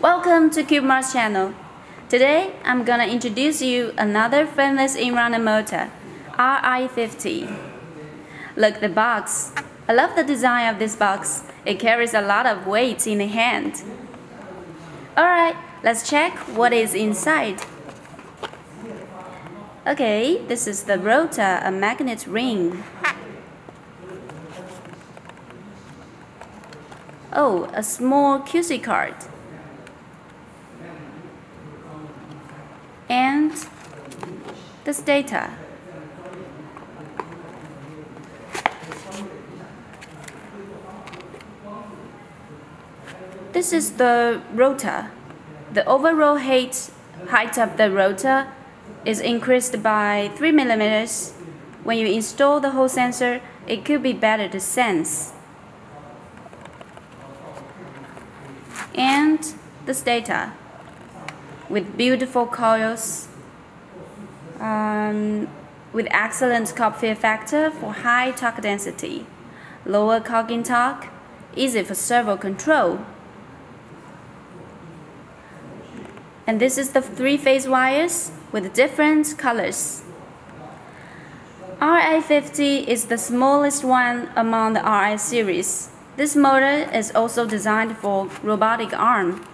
Welcome to CubeMars channel. Today I'm gonna introduce you another famous in-runner motor, RI50. Look the box. I love the design of this box. It carries a lot of weight in the hand. Alright, let's check what is inside. Okay, this is the rotor, a magnet ring. Oh, a small QC card. And this stator. This is the rotor. The overall height, height of the rotor is increased by 3 millimeters. When you install the Hall sensor, it could be better to sense. and this stator with beautiful coils um, with excellent fill factor for high torque density, lower cogging torque, easy for servo control. And this is the three-phase wires with different colors. RI50 is the smallest one among the RI series. This motor is also designed for robotic arm,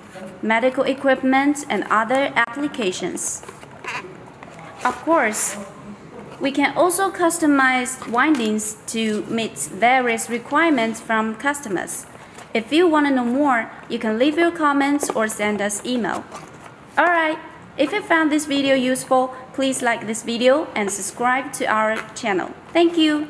medical equipment, and other applications. Of course, we can also customize windings to meet various requirements from customers. If you want to know more, you can leave your comments or send us email. Alright, if you found this video useful, please like this video and subscribe to our channel. Thank you!